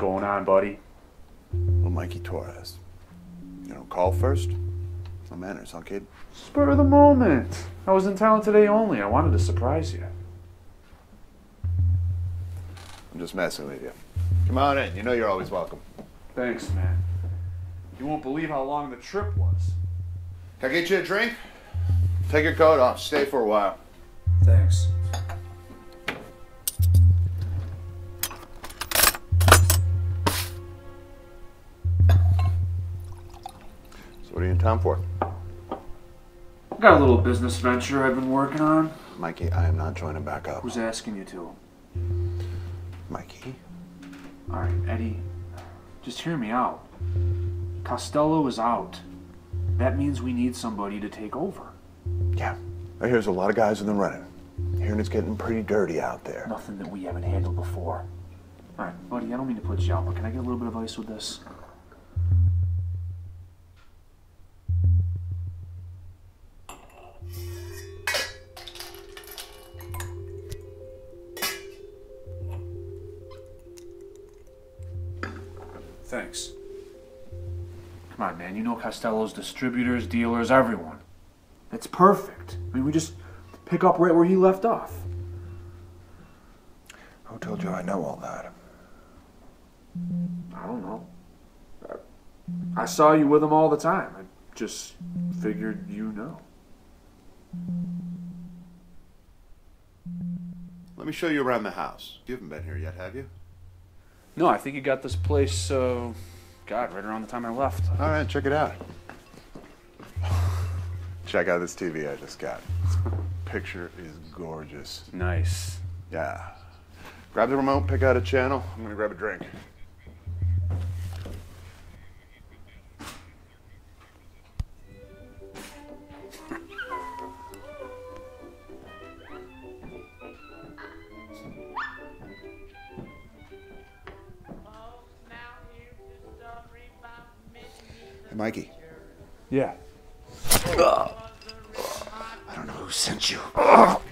What's going on, buddy? Well, Mikey Torres. You know, call first. No manners, huh, kid? Spur of the moment. I was in town today only. I wanted to surprise you. I'm just messing with you. Come on in. You know you're always welcome. Thanks, man. You won't believe how long the trip was. Can I get you a drink? Take your coat off. Stay for a while. Thanks. What are you in town for? Got a little business venture I've been working on. Mikey, I am not joining back up. Who's asking you to? Mikey? All right, Eddie, just hear me out. Costello is out. That means we need somebody to take over. Yeah. I hear there's a lot of guys in the running. Hearing it's getting pretty dirty out there. Nothing that we haven't handled before. All right, buddy, I don't mean to put you out, but can I get a little bit of ice with this? Thanks. Come on, man. You know Costello's distributors, dealers, everyone. It's perfect. I mean, we just pick up right where he left off. Who told you I know all that? I don't know. I, I saw you with him all the time. I just figured you know. Let me show you around the house. You haven't been here yet, have you? No, I think you got this place, uh, God, right around the time I left. All right, check it out. Check out this TV I just got. Picture is gorgeous. Nice. Yeah. Grab the remote, pick out a channel. I'm gonna grab a drink. Hey, Mikey. Yeah. I don't know who sent you. But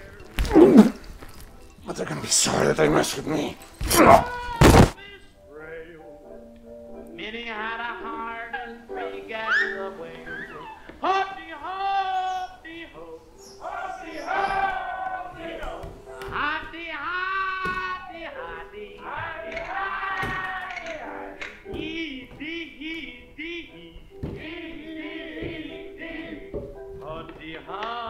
they're gonna be sorry that they messed with me. Hoppy,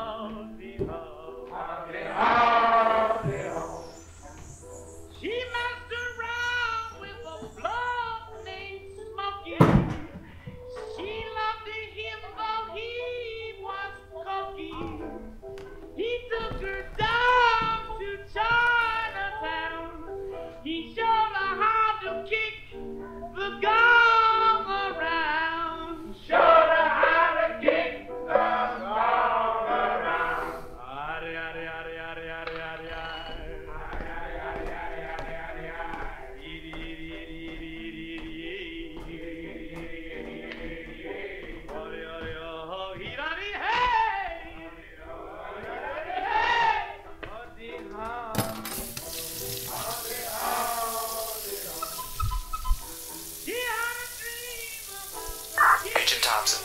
Agent Thompson,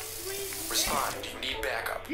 respond. You need backup?